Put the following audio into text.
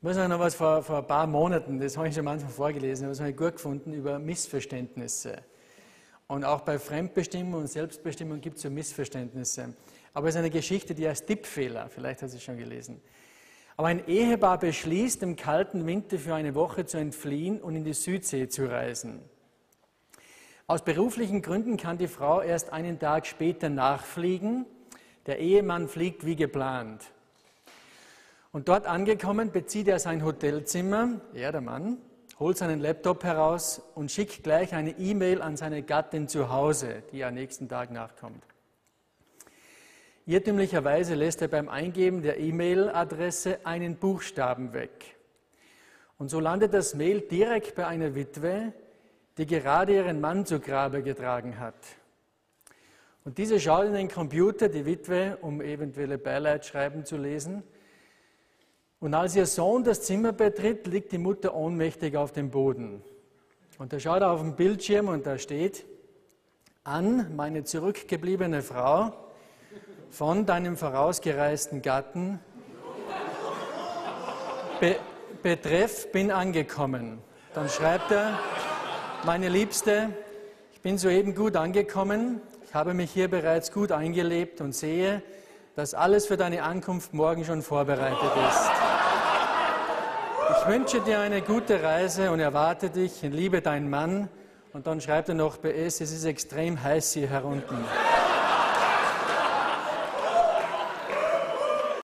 Ich muss noch was vor, vor ein paar Monaten, das habe ich schon manchmal vorgelesen, aber das habe ich gut gefunden, über Missverständnisse. Und auch bei Fremdbestimmung und Selbstbestimmung gibt es so Missverständnisse. Aber es ist eine Geschichte, die heißt Tippfehler, vielleicht hast du es schon gelesen. Aber ein Ehepaar beschließt, im kalten Winter für eine Woche zu entfliehen und in die Südsee zu reisen. Aus beruflichen Gründen kann die Frau erst einen Tag später nachfliegen. Der Ehemann fliegt wie geplant. Und dort angekommen bezieht er sein Hotelzimmer, er der Mann, holt seinen Laptop heraus und schickt gleich eine E-Mail an seine Gattin zu Hause, die am nächsten Tag nachkommt. Irrtümlicherweise lässt er beim Eingeben der E-Mail-Adresse einen Buchstaben weg. Und so landet das Mail direkt bei einer Witwe, die gerade ihren Mann zu Grabe getragen hat. Und diese schaut in den Computer, die Witwe, um eventuelle Beileidschreiben zu lesen, und als ihr Sohn das Zimmer betritt, liegt die Mutter ohnmächtig auf dem Boden. Und er schaut auf den Bildschirm und da steht, an meine zurückgebliebene Frau von deinem vorausgereisten Gatten, Be betreff bin angekommen. Dann schreibt er, meine Liebste, ich bin soeben gut angekommen, ich habe mich hier bereits gut eingelebt und sehe, dass alles für deine Ankunft morgen schon vorbereitet ist. Ich wünsche dir eine gute Reise und erwarte dich Liebe dein Mann. Und dann schreibt er noch PS, es ist extrem heiß hier herunten.